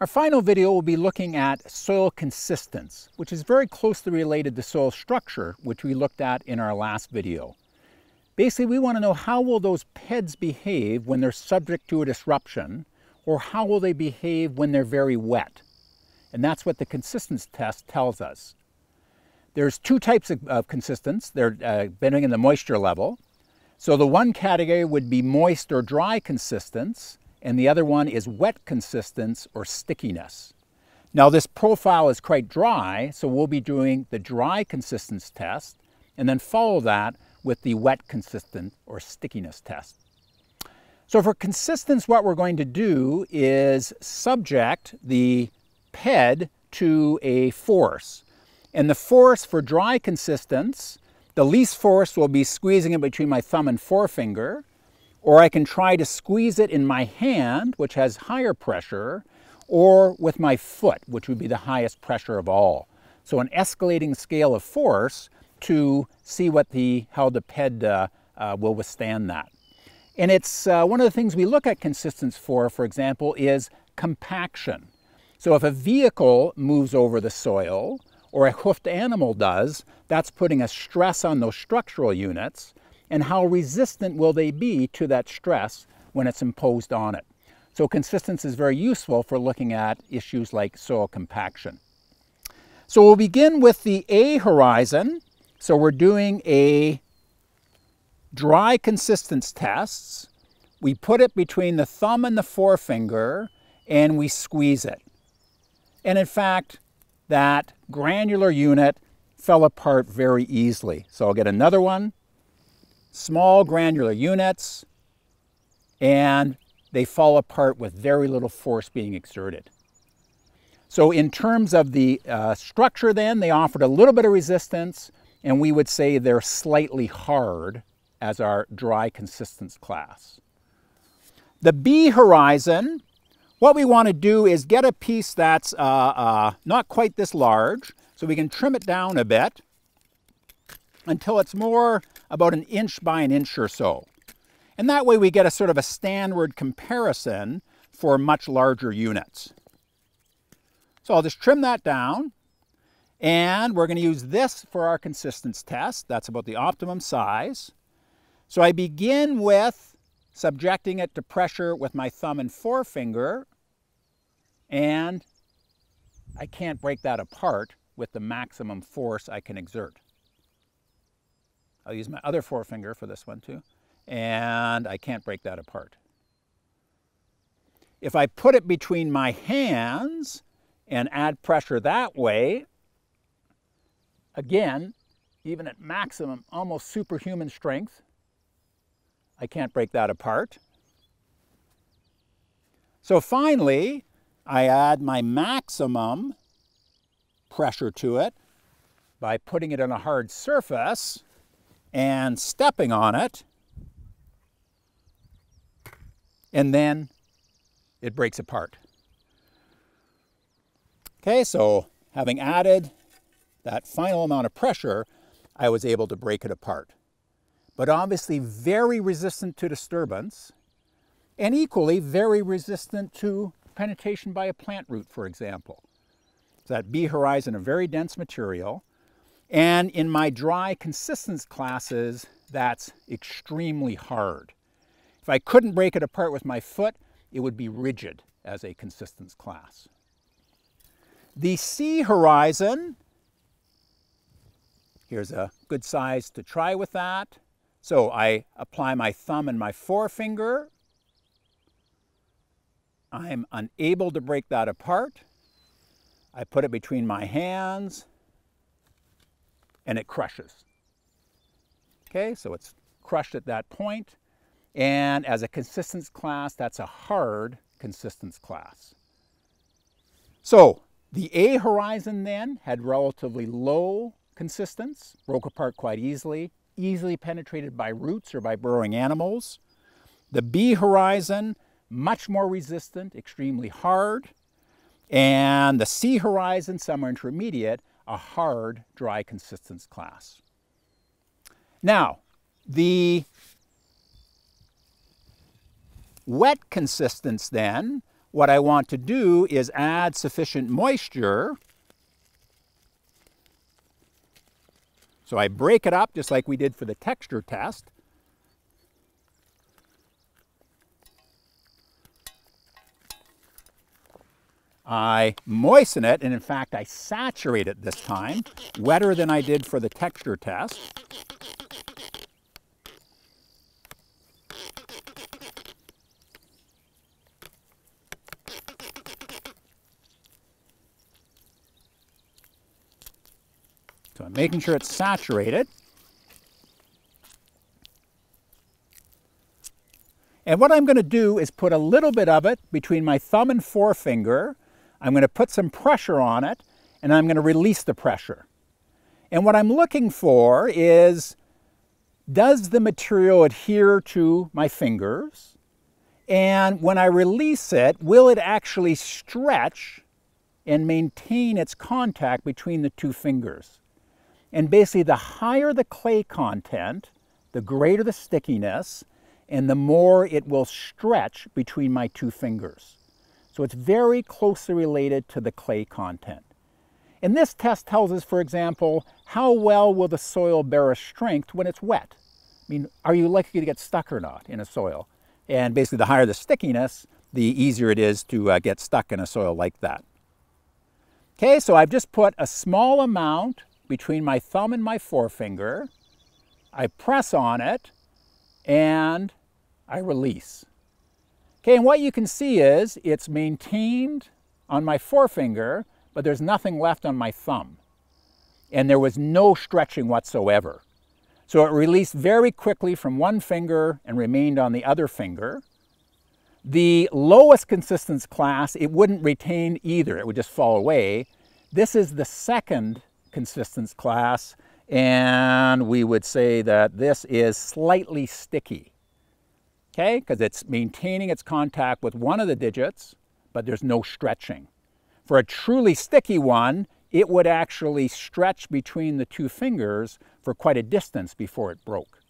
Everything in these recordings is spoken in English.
Our final video will be looking at soil consistence, which is very closely related to soil structure, which we looked at in our last video. Basically, we want to know how will those peds behave when they're subject to a disruption, or how will they behave when they're very wet? And that's what the consistence test tells us. There's two types of, of consistence. They're uh, depending on the moisture level. So the one category would be moist or dry consistence, and the other one is wet consistence or stickiness. Now this profile is quite dry, so we'll be doing the dry consistence test and then follow that with the wet consistent or stickiness test. So for consistence, what we're going to do is subject the ped to a force. And the force for dry consistence, the least force will be squeezing it between my thumb and forefinger, or I can try to squeeze it in my hand, which has higher pressure, or with my foot, which would be the highest pressure of all. So an escalating scale of force to see what the, how the ped uh, uh, will withstand that. And it's uh, one of the things we look at consistence for, for example, is compaction. So if a vehicle moves over the soil, or a hoofed animal does, that's putting a stress on those structural units and how resistant will they be to that stress when it's imposed on it. So consistency is very useful for looking at issues like soil compaction. So we'll begin with the A horizon. So we're doing a dry consistence tests. We put it between the thumb and the forefinger and we squeeze it. And in fact, that granular unit fell apart very easily. So I'll get another one, small granular units, and they fall apart with very little force being exerted. So in terms of the uh, structure then, they offered a little bit of resistance, and we would say they're slightly hard as our dry consistence class. The B horizon, what we want to do is get a piece that's uh, uh, not quite this large, so we can trim it down a bit until it's more about an inch by an inch or so. And that way we get a sort of a standard comparison for much larger units. So I'll just trim that down and we're going to use this for our consistence test. That's about the optimum size. So I begin with subjecting it to pressure with my thumb and forefinger and I can't break that apart with the maximum force I can exert. I'll use my other forefinger for this one too. And I can't break that apart. If I put it between my hands and add pressure that way, again, even at maximum, almost superhuman strength, I can't break that apart. So finally, I add my maximum pressure to it by putting it on a hard surface and stepping on it, and then it breaks apart. Okay, so having added that final amount of pressure, I was able to break it apart. But obviously very resistant to disturbance, and equally very resistant to penetration by a plant root, for example. So that B horizon, a very dense material, and in my dry consistence classes, that's extremely hard. If I couldn't break it apart with my foot, it would be rigid as a consistence class. The C horizon, here's a good size to try with that. So I apply my thumb and my forefinger. I'm unable to break that apart. I put it between my hands and it crushes. Okay, so it's crushed at that point. And as a consistence class, that's a hard consistence class. So the A horizon then had relatively low consistence, broke apart quite easily, easily penetrated by roots or by burrowing animals. The B horizon, much more resistant, extremely hard. And the C horizon, somewhere intermediate, a hard dry consistence class. Now, the wet consistence then, what I want to do is add sufficient moisture. So I break it up just like we did for the texture test. I moisten it, and in fact, I saturate it this time, wetter than I did for the texture test. So I'm making sure it's saturated. And what I'm going to do is put a little bit of it between my thumb and forefinger I'm going to put some pressure on it and I'm going to release the pressure. And what I'm looking for is, does the material adhere to my fingers? And when I release it, will it actually stretch and maintain its contact between the two fingers? And basically, the higher the clay content, the greater the stickiness, and the more it will stretch between my two fingers. So it's very closely related to the clay content. And this test tells us, for example, how well will the soil bear a strength when it's wet? I mean, are you likely to get stuck or not in a soil? And basically, the higher the stickiness, the easier it is to uh, get stuck in a soil like that. Okay, so I've just put a small amount between my thumb and my forefinger. I press on it and I release. Okay, and what you can see is it's maintained on my forefinger, but there's nothing left on my thumb. And there was no stretching whatsoever. So it released very quickly from one finger and remained on the other finger. The lowest consistence class, it wouldn't retain either, it would just fall away. This is the second consistence class, and we would say that this is slightly sticky okay? Because it's maintaining its contact with one of the digits, but there's no stretching. For a truly sticky one, it would actually stretch between the two fingers for quite a distance before it broke.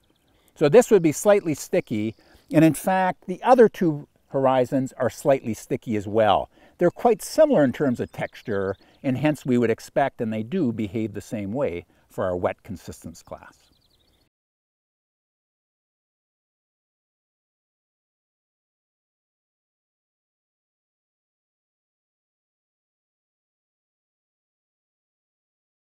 So this would be slightly sticky, and in fact, the other two horizons are slightly sticky as well. They're quite similar in terms of texture, and hence we would expect, and they do, behave the same way for our wet consistence class.